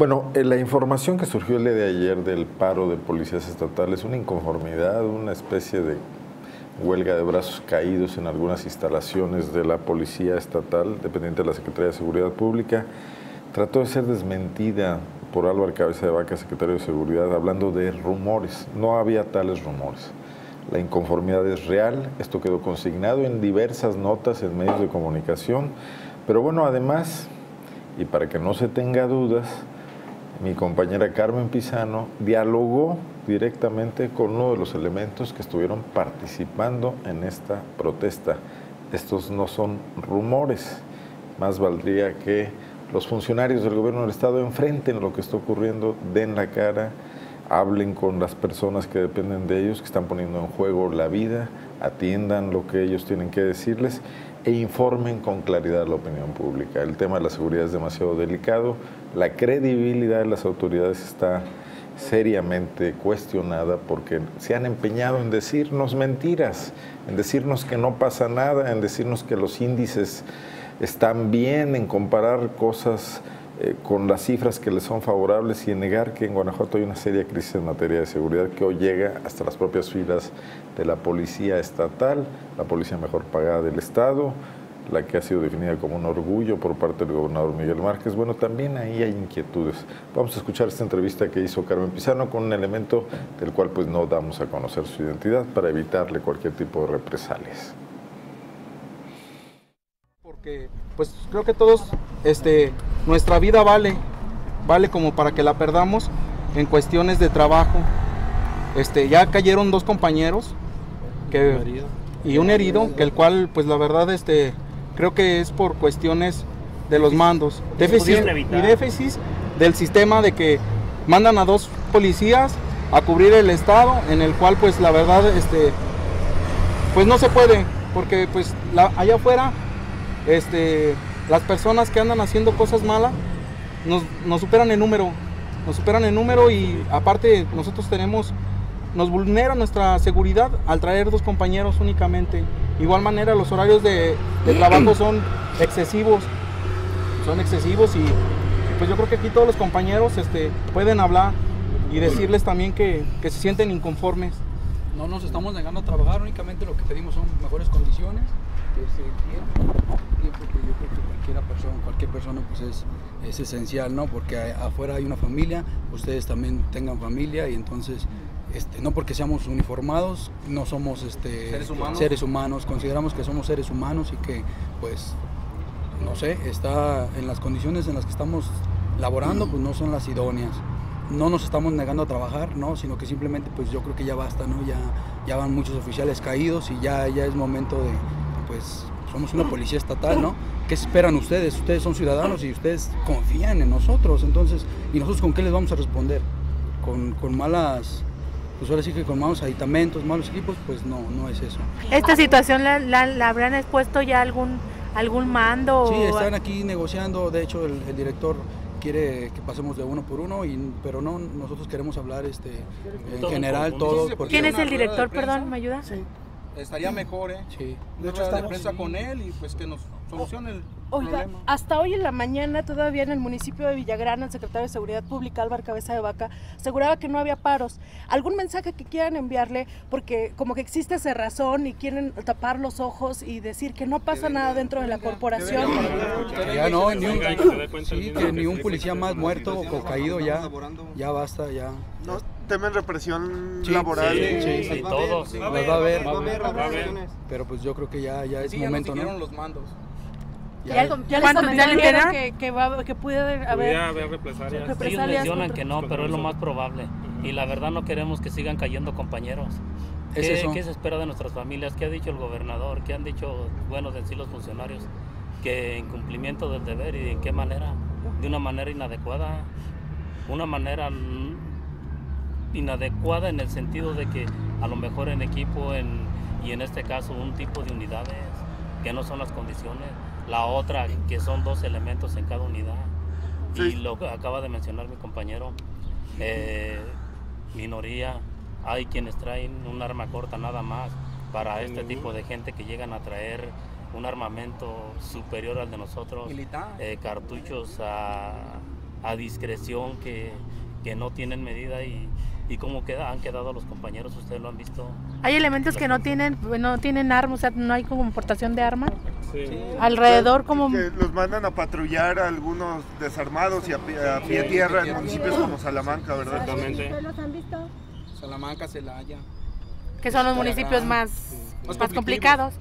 Bueno, eh, la información que surgió el día de ayer del paro de policías estatales, una inconformidad, una especie de huelga de brazos caídos en algunas instalaciones de la Policía Estatal, dependiente de la Secretaría de Seguridad Pública, trató de ser desmentida por Álvaro Cabeza de Vaca, secretario de Seguridad, hablando de rumores. No había tales rumores. La inconformidad es real, esto quedó consignado en diversas notas en medios de comunicación, pero bueno, además, y para que no se tenga dudas, mi compañera Carmen Pizano dialogó directamente con uno de los elementos que estuvieron participando en esta protesta. Estos no son rumores, más valdría que los funcionarios del gobierno del Estado enfrenten lo que está ocurriendo, den la cara, hablen con las personas que dependen de ellos, que están poniendo en juego la vida, atiendan lo que ellos tienen que decirles e informen con claridad a la opinión pública. El tema de la seguridad es demasiado delicado, la credibilidad de las autoridades está seriamente cuestionada porque se han empeñado en decirnos mentiras, en decirnos que no pasa nada, en decirnos que los índices están bien, en comparar cosas eh, con las cifras que les son favorables y en negar que en Guanajuato hay una seria crisis en materia de seguridad que hoy llega hasta las propias filas de la policía estatal, la policía mejor pagada del Estado, la que ha sido definida como un orgullo por parte del gobernador Miguel Márquez. Bueno, también ahí hay inquietudes. Vamos a escuchar esta entrevista que hizo Carmen Pizano con un elemento del cual pues no damos a conocer su identidad para evitarle cualquier tipo de represalias. Porque pues creo que todos, este, nuestra vida vale, vale como para que la perdamos en cuestiones de trabajo. Este, ya cayeron dos compañeros que, y un herido, que el cual pues la verdad este creo que es por cuestiones de los mandos. Déficit y déficit del sistema de que mandan a dos policías a cubrir el estado, en el cual pues la verdad este pues no se puede, porque pues allá afuera este las personas que andan haciendo cosas malas nos, nos superan en número, nos superan en número y aparte nosotros tenemos nos vulnera nuestra seguridad al traer dos compañeros únicamente. Igual manera los horarios de, trabajo son excesivos, son excesivos y pues yo creo que aquí todos los compañeros este, pueden hablar y decirles también que, se sienten inconformes. No nos estamos negando a trabajar, únicamente lo que pedimos son mejores condiciones, que se tiempo, tiempo que yo creo que cualquier persona, cualquier persona pues es, es esencial, ¿no? Porque afuera hay una familia, ustedes también tengan familia y entonces este, no porque seamos uniformados, no somos este, ¿Seres, humanos? consideramos que somos seres humanos y que, pues, no sé, está en las condiciones en las que estamos laborando, pues no son las idóneas. No nos estamos negando a trabajar, ¿no? Sino que simplemente, pues yo creo que ya basta, ¿no? Ya, ya van muchos oficiales caídos y ya, ya es momento de, pues, somos una policía estatal, ¿no? ¿Qué esperan ustedes? Ustedes son ciudadanos y ustedes confían en nosotros, entonces, ¿y nosotros con qué les vamos a responder? Con, con malas pues ahora sí que con malos aditamentos, malos equipos, pues no, no es eso. ¿Esta situación la, habrán expuesto ya algún, algún mando? Sí, están aquí negociando, de hecho el, director quiere que pasemos de uno por uno, y, pero no, nosotros queremos hablar este, en general todos. ¿Quién es el director, perdón, me ayuda? Sí. Estaría mejor, ¿eh? Sí. De hecho, de prensa con él y pues que nos solucione el Oiga, hasta hoy en la mañana todavía en el municipio de Villagrana, el secretario de Seguridad Pública, Álvaro Cabeza de Vaca, aseguraba que no había paros. ¿Algún mensaje que quieran enviarle? Porque como que existe razón y quieren tapar los ojos y decir que no pasa nada dentro de la corporación. Ya no, ni un, sí, que ni un policía más muerto o caído ya, ya basta, ya. ¿No temen represión laboral? Sí, sí, todos. Va a haber, va a haber, Pero pues yo creo que ya, ya es momento, ¿no? los mandos. Ya, ya, les comentaron que, que, va, que puede haber, haber represalias. represalias. Ellos mencionan que no, pero es lo más probable. Y la verdad no queremos que sigan cayendo compañeros. ¿Qué, ¿Qué, se espera de nuestras familias? ¿Qué ha dicho el gobernador? ¿Qué han dicho, bueno, de sí los funcionarios? Que en cumplimiento del deber y en qué manera? De una manera inadecuada. Una manera inadecuada en el sentido de que a lo mejor en equipo en, y en este caso un tipo de unidades que no son las condiciones la otra, que son dos elementos en cada unidad. Y lo que acaba de mencionar mi compañero, eh, minoría, hay quienes traen un arma corta nada más para este tipo de gente que llegan a traer un armamento superior al de nosotros, eh, cartuchos a a discreción que, que no tienen medida y, y cómo queda, han quedado los compañeros, ustedes lo han visto. Hay elementos que no tienen, no tienen armas, o sea, no hay como portación de arma. Alrededor como... Que los mandan a patrullar a algunos desarmados y a pie, a pie tierra en municipios como Salamanca, ¿verdad? Exactamente. ¿Los han visto? Salamanca, Celaya. que son los municipios más, Más más complicados.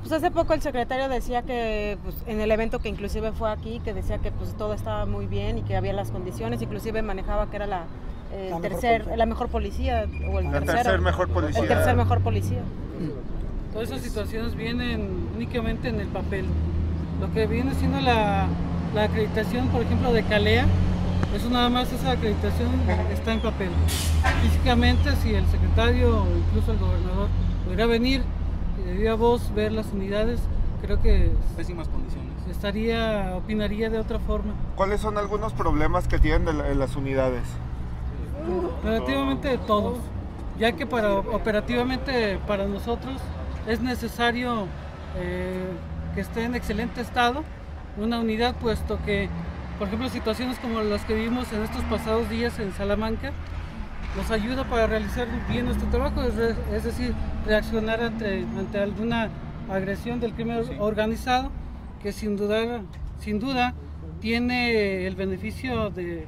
Pues hace poco el secretario decía que pues, en el evento que inclusive fue aquí, que decía que pues todo estaba muy bien y que había las condiciones, inclusive manejaba que era la, eh, La mejor tercer, policía. la mejor policía o el La tercero, tercer mejor policía. el tercer mejor policía. Todas esas situaciones vienen únicamente en el papel. Lo que viene siendo la, la acreditación, por ejemplo, de Calea, eso nada más esa acreditación está en papel. Físicamente, si el secretario o incluso el gobernador pudiera venir y de viva voz ver las unidades, creo que Pésimas condiciones. estaría, opinaría de otra forma. ¿Cuáles son algunos problemas que tienen de la- en las unidades? Relativamente de todos, ya que para operativamente para nosotros es necesario eh, que esté en excelente estado una unidad, puesto que, por ejemplo, situaciones como las que vimos en estos pasados días en Salamanca, nos ayuda para realizar bien nuestro trabajo, es decir, reaccionar ante, ante alguna agresión del crimen organizado, que sin duda, sin duda tiene el beneficio de,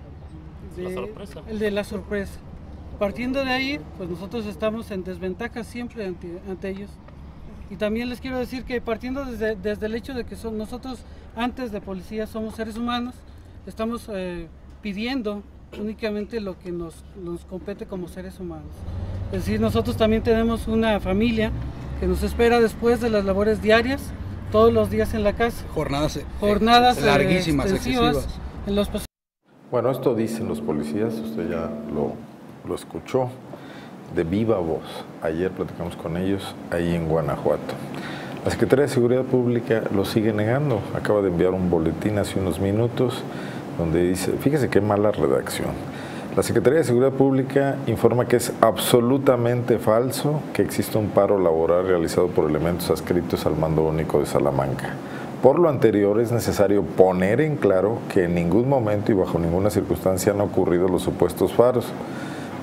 La de- sorpresa. el de la sorpresa. Partiendo de ahí, pues nosotros estamos en desventaja siempre ante, ante ellos. Y también les quiero decir que partiendo desde, desde el hecho de que son, nosotros antes de policía somos seres humanos, estamos eh, pidiendo únicamente lo que nos, nos compete como seres humanos. Es decir, nosotros también tenemos una familia que nos espera después de las labores diarias, todos los días en la casa. Jornadas, eh, Jornadas eh, larguísimas, extensivas excesivas. en los Bueno, esto dicen los policías, usted ya lo, lo escuchó de viva voz. Ayer platicamos con ellos ahí en Guanajuato. La Secretaría de Seguridad Pública lo sigue negando. Acaba de enviar un boletín hace unos minutos donde dice, fíjese qué mala redacción. La Secretaría de Seguridad Pública informa que es absolutamente falso que exista un paro laboral realizado por elementos adscritos al mando único de Salamanca. Por lo anterior, es necesario poner en claro que en ningún momento y bajo ninguna circunstancia han ocurrido los supuestos paros.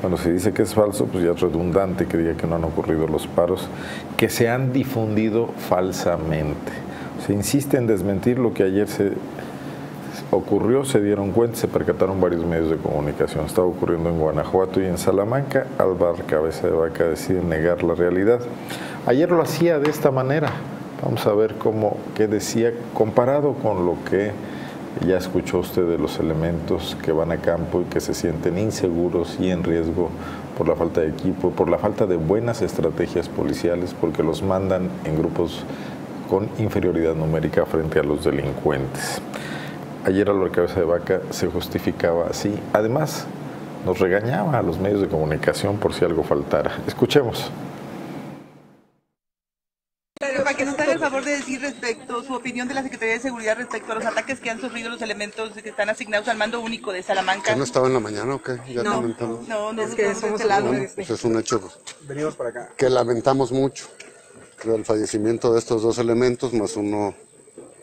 Bueno, si dice que es falso, pues ya es redundante que diga que no han ocurrido los paros, que se han difundido falsamente. Se insiste en desmentir lo que ayer se ocurrió, se dieron cuenta, se percataron varios medios de comunicación. Estaba ocurriendo en Guanajuato y en Salamanca. Álvaro Cabeza de Vaca decide negar la realidad. Ayer lo hacía de esta manera. Vamos a ver cómo, qué decía comparado con lo que ya escuchó usted de los elementos que van a campo y que se sienten inseguros y en riesgo por la falta de equipo, por la falta de buenas estrategias policiales, porque los mandan en grupos con inferioridad numérica frente a los delincuentes. Ayer Álvaro Cabeza de Vaca se justificaba así. Además, nos regañaba a los medios de comunicación por si algo faltara. Escuchemos. Para que nos haga el favor de decir respecto su opinión de la Secretaría de Seguridad respecto a los ataques que han sufrido los elementos que están asignados al mando único de Salamanca. ¿Que no estaba en la mañana o qué? Ya No, comentamos. no, no, es que somos de este lado. Bueno, pues es un hecho Venimos para acá. que lamentamos mucho. Creo el fallecimiento de estos dos elementos, más uno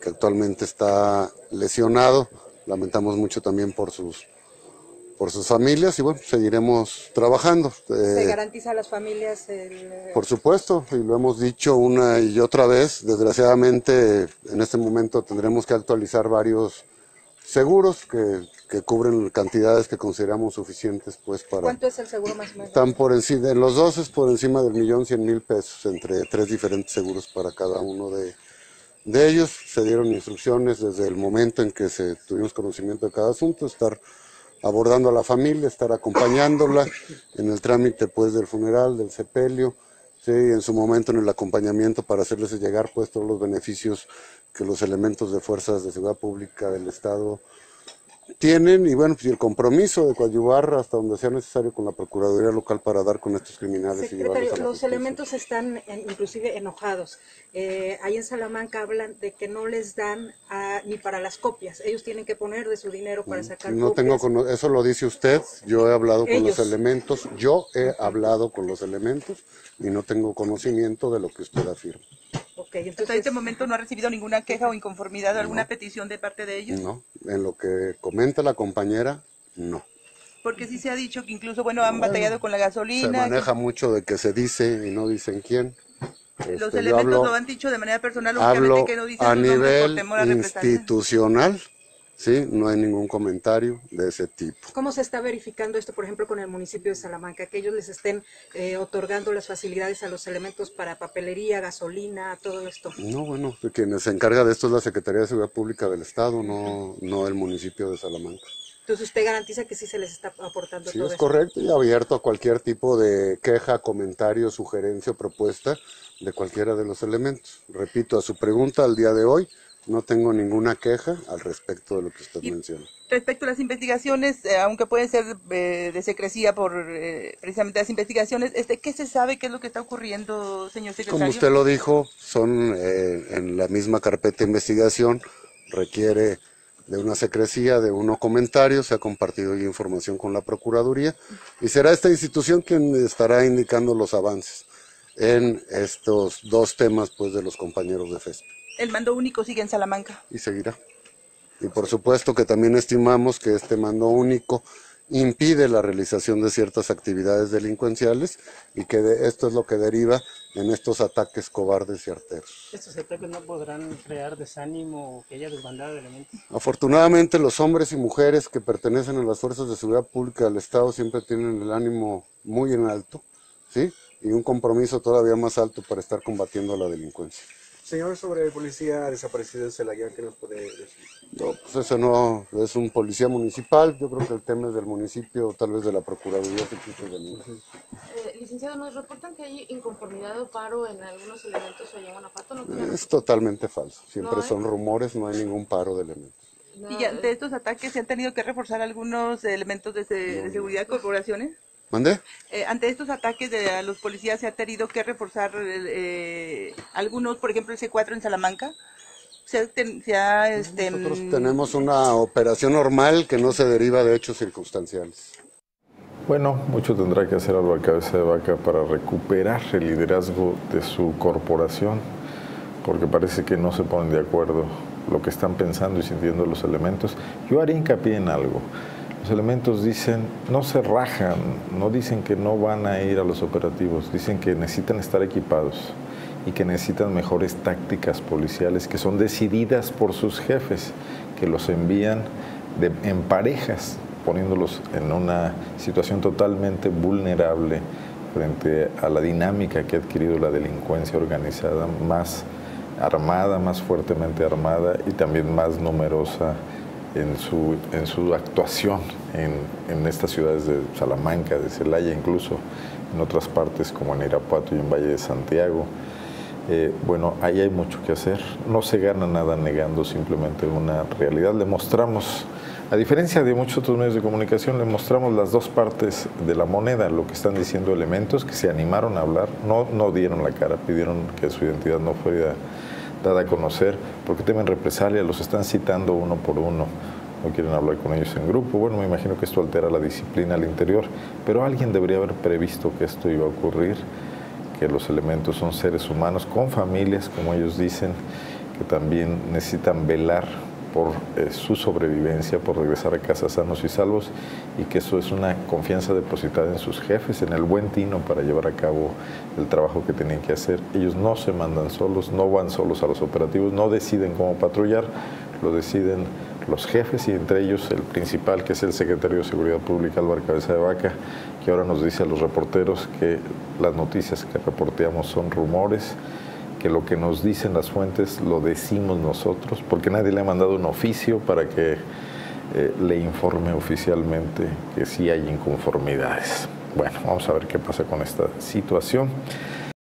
que actualmente está lesionado. Lamentamos mucho también por sus por sus familias y bueno, seguiremos trabajando. ¿Se Eh, garantiza a las familias el... por supuesto, y lo hemos dicho una y otra vez, desgraciadamente en este momento tendremos que actualizar varios seguros que, que cubren cantidades que consideramos suficientes pues para... ¿Cuánto es el seguro más o menos? Están por encima, de los dos es por encima del millón cien mil pesos entre tres diferentes seguros para cada uno de, de ellos. Se dieron instrucciones desde el momento en que se tuvimos conocimiento de cada asunto, estar abordando a la familia, estar acompañándola en el trámite pues del funeral, del sepelio, sí, en su momento en el acompañamiento para hacerles llegar pues todos los beneficios que los elementos de fuerzas de seguridad pública del Estado tienen y bueno, pues el compromiso de coadyuvar hasta donde sea necesario con la Procuraduría Local para dar con estos criminales y Secretario, los elementos están en- inclusive enojados. Eh, ahí en Salamanca hablan de que no les dan ah, ni para las copias. Ellos tienen que poner de su dinero para sacar No copias. tengo cono- eso lo dice usted, yo he hablado con Ellos. los elementos, yo he hablado con los elementos y no tengo conocimiento de lo que usted afirma. Ok. Entonces... Hasta este momento no ha recibido ninguna queja o inconformidad o alguna petición de parte de ellos. No, en lo que comenta la compañera, no. Porque sí se ha dicho que incluso, bueno, han batallado con la gasolina. Se maneja mucho de que se dice y no dicen quién. Los este, elementos lo han dicho de manera personal, hablo que no dicen a nivel institucional ¿sí? No hay ningún comentario de ese tipo. ¿Cómo se está verificando esto, por ejemplo, con el municipio de Salamanca? Que ellos les estén eh, otorgando las facilidades a los elementos para papelería, gasolina, todo esto. No, bueno, quien se encarga de esto es la Secretaría de Seguridad Pública del Estado, no, no el municipio de Salamanca. Entonces usted garantiza que sí se les está aportando sí, es correcto y abierto a cualquier tipo de queja, comentario, sugerencia o propuesta de cualquiera de los elementos. Repito, a su pregunta al día de hoy, no tengo ninguna queja al respecto de lo que usted menciona. Respecto a las investigaciones, eh, aunque pueden ser eh, de secrecía por eh, precisamente las investigaciones, este, ¿qué se sabe? ¿Qué es lo que está ocurriendo, señor secretario? Como usted lo dijo, son en la misma carpeta de investigación, requiere de una secrecía, de uno comentario, se ha compartido ya información con la Procuraduría y será esta institución quien estará indicando los avances en estos dos temas pues de los compañeros de FESP el mando único sigue en Salamanca. Y seguirá. Y por supuesto que también estimamos que este mando único impide la realización de ciertas actividades delincuenciales y que esto es lo que deriva en estos ataques cobardes y arteros. ¿Estos ataques no podrán crear desánimo o que haya desbandada de elementos? Afortunadamente los hombres y mujeres que pertenecen a las fuerzas de seguridad pública del Estado siempre tienen el ánimo muy en alto, ¿sí? Y un compromiso todavía más alto para estar combatiendo la delincuencia. Señor, sobre el policía desaparecido en Celaya, ¿qué nos puede decir? No, pues eso no, es un policía municipal, yo creo que el tema es del municipio, tal vez de la Procuraduría eh, licenciado, ¿nos reportan que hay inconformidad o paro en algunos elementos allá en Guanajuato? ¿No es totalmente falso, siempre son rumores, no hay ningún paro de elementos. ¿Y ante estos ataques se han tenido que reforzar algunos elementos de, de seguridad, corporaciones? ¿Mande? Eh, ante estos ataques de a los policías se ha tenido que reforzar eh, algunos, por ejemplo el C4 en Salamanca. Se, este, Nosotros tenemos una operación normal que no se deriva de hechos circunstanciales. Bueno, mucho tendrá que hacer Álvaro Cabeza de Vaca para recuperar el liderazgo de su corporación, porque parece que no se ponen de acuerdo lo que están pensando y sintiendo los elementos. Yo haría hincapié en algo. Los elementos dicen, no se rajan, no dicen que no van a ir a los operativos, dicen que necesitan estar equipados y que necesitan mejores tácticas policiales que son decididas por sus jefes, que los envían en parejas, poniéndolos en una situación totalmente vulnerable frente a la dinámica que ha adquirido la delincuencia organizada, más armada, más fuertemente armada y también más numerosa en su, en su actuación en, en, estas ciudades de Salamanca, de Celaya, incluso en otras partes como en Irapuato y en Valle de Santiago. Eh, bueno, ahí hay mucho que hacer. No se gana nada negando simplemente una realidad. Le mostramos, a diferencia de muchos otros medios de comunicación, le mostramos las dos partes de la moneda, lo que están diciendo elementos que se animaron a hablar, no, no dieron la cara, pidieron que su identidad no fuera dada a conocer, porque temen represalia, los están citando uno por uno, no quieren hablar con ellos en grupo. Bueno, me imagino que esto altera la disciplina al interior, pero alguien debería haber previsto que esto iba a ocurrir, que los elementos son seres humanos con familias, como ellos dicen, que también necesitan velar por eh, su sobrevivencia, por regresar a casa sanos y salvos y que eso es una confianza depositada en sus jefes, en el buen tino para llevar a cabo el trabajo que tienen que hacer. Ellos no se mandan solos, no van solos a los operativos, no deciden cómo patrullar, lo deciden los jefes y entre ellos el principal que es el secretario de Seguridad Pública Álvaro Cabeza de Vaca, que ahora nos dice a los reporteros que las noticias que reporteamos son rumores que lo que nos dicen las fuentes lo decimos nosotros, porque nadie le ha mandado un oficio para que eh, le informe oficialmente que sí hay inconformidades. Bueno, vamos a ver qué pasa con esta situación.